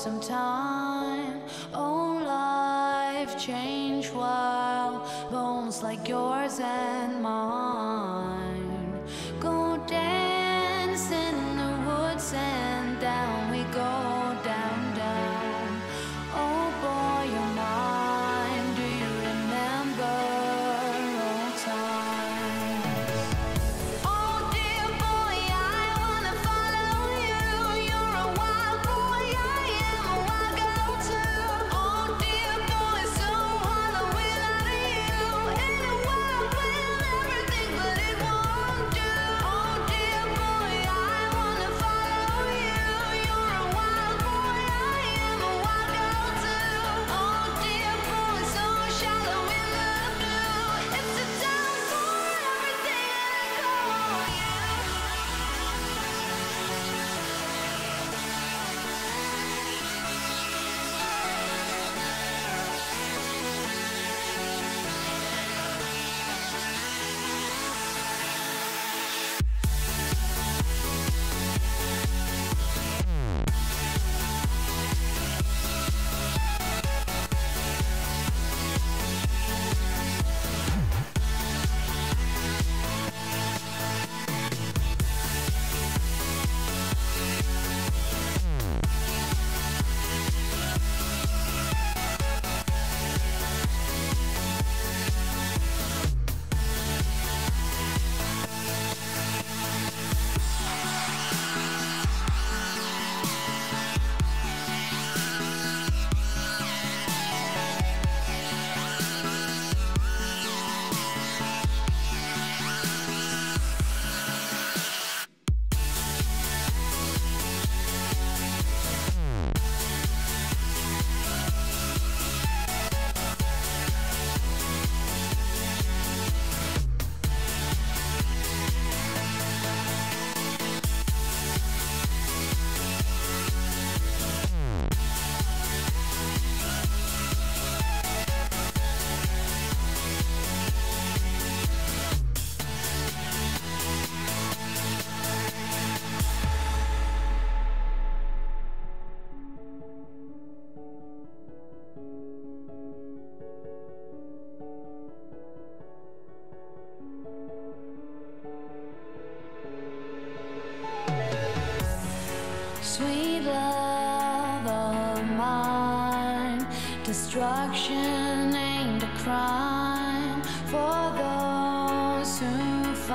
Sometimes.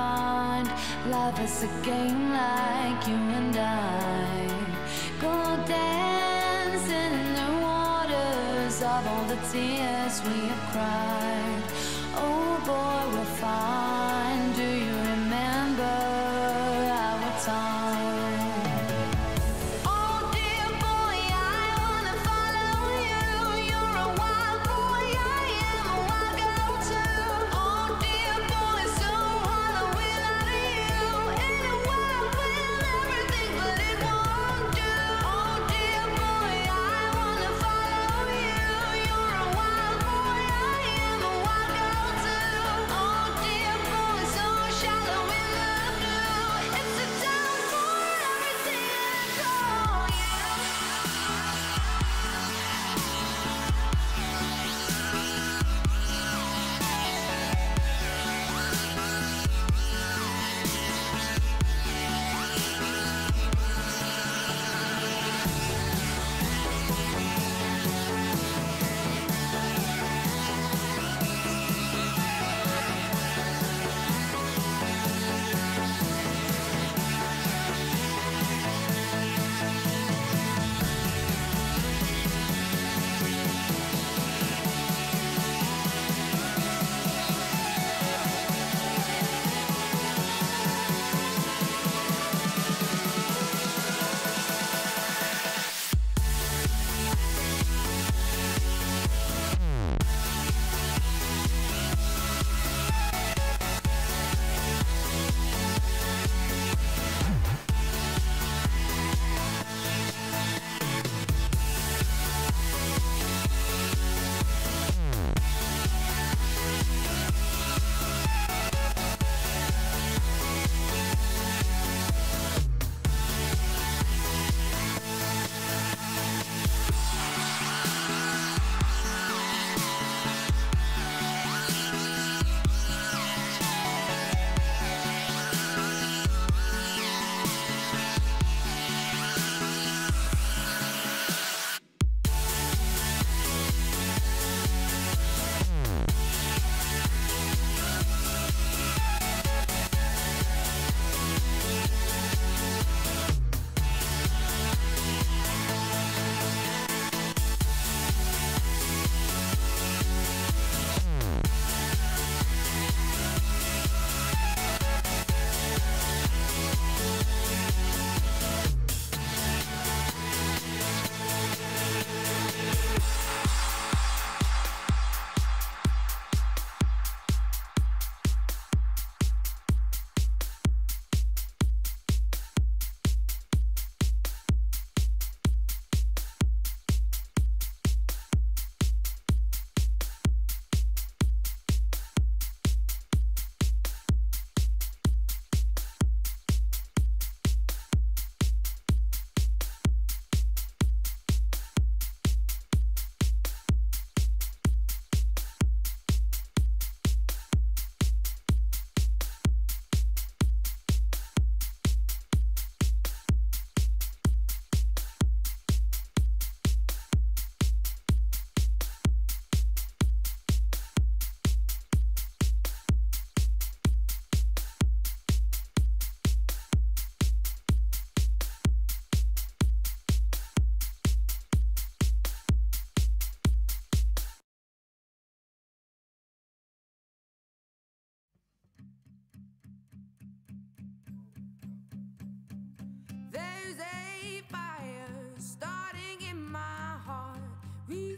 mind. Love is a game like you and I. Go dancing in the waters of all the tears we have cried. Oh boy, we're fine.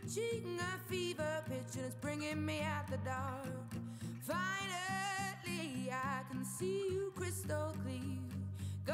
reaching a fever pitch and it's bringing me out the dark. Finally, I can see you crystal clear. Go